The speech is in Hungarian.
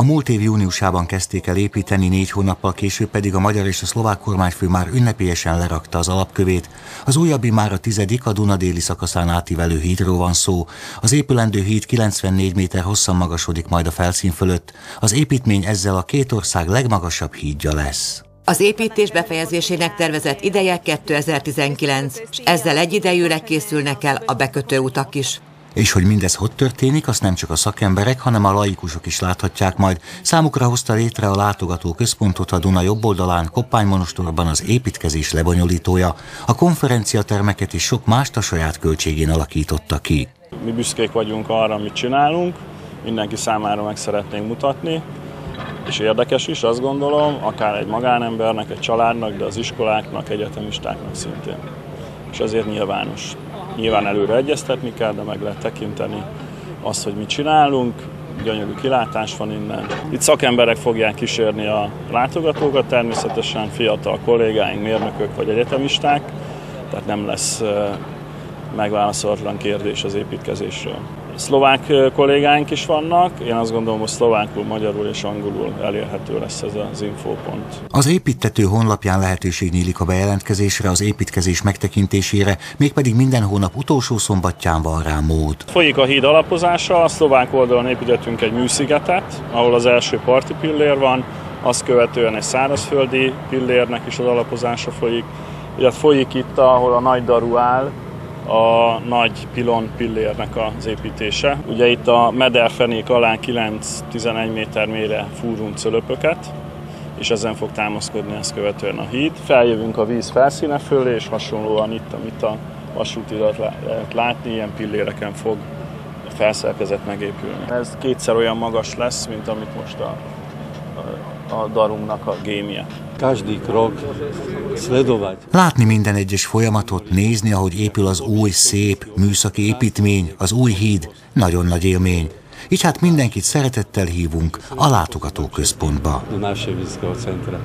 A múlt év júniusában kezdték el építeni, négy hónappal később pedig a magyar és a szlovák kormányfő már ünnepélyesen lerakta az alapkövét. Az újabbi már a tizedik, a Duna déli szakaszán átívelő hídról van szó. Az épülendő híd 94 méter hosszan magasodik majd a felszín fölött. Az építmény ezzel a két ország legmagasabb hídja lesz. Az építés befejezésének tervezett ideje 2019, és ezzel egyidejűleg készülnek el a bekötő utak is. És hogy mindez hogy történik, azt nem csak a szakemberek, hanem a laikusok is láthatják majd. Számukra hozta létre a látogató központot a Duna jobb oldalán, Koppánymonostorban az építkezés lebonyolítója. A konferenciatermeket is sok mást a saját költségén alakította ki. Mi büszkék vagyunk arra, amit csinálunk, mindenki számára meg szeretnénk mutatni, és érdekes is, azt gondolom, akár egy magánembernek, egy családnak, de az iskoláknak, egyetemistáknak szintén. És ezért nyilvános. Nyilván előre egyeztetni kell, de meg lehet tekinteni azt, hogy mit csinálunk, gyönyörű kilátás van innen. Itt szakemberek fogják kísérni a látogatókat, természetesen fiatal kollégáink, mérnökök vagy egyetemisták, tehát nem lesz megválaszolatlan kérdés az építkezésről. Szlovák kollégáink is vannak, én azt gondolom, hogy szlovákul, magyarul és angolul elérhető lesz ez az infópont. Az építető honlapján lehetőség nyílik a bejelentkezésre, az építkezés megtekintésére, mégpedig minden hónap utolsó szombatján van rá mód. Folyik a híd alapozása, a szlovák oldalon építettünk egy műszigetet, ahol az első parti pillér van, azt követően egy szárazföldi pillérnek is az alapozása folyik, illetve folyik itt, ahol a nagy daru áll, a nagy pilon pillérnek az építése. Ugye itt a mederfenék alá 9-11 méter mélyre fúrunk cölöpöket, és ezen fog támaszkodni ezt követően a híd. Feljövünk a víz felszíne fölé, és hasonlóan itt, amit a vasútirat lehet látni, ilyen pilléreken fog felszerkezet megépülni. Ez kétszer olyan magas lesz, mint amit most a, a, a darumnak a gémje každý krok sledovať. Látni minden egyes folyamatot, nézni, ahogy épül az új, szép, műszaki építmény, az új híd, nagyon nagy élmény. Így hát mindenkit szeretettel hívunk a látogatóközpontba. Centra.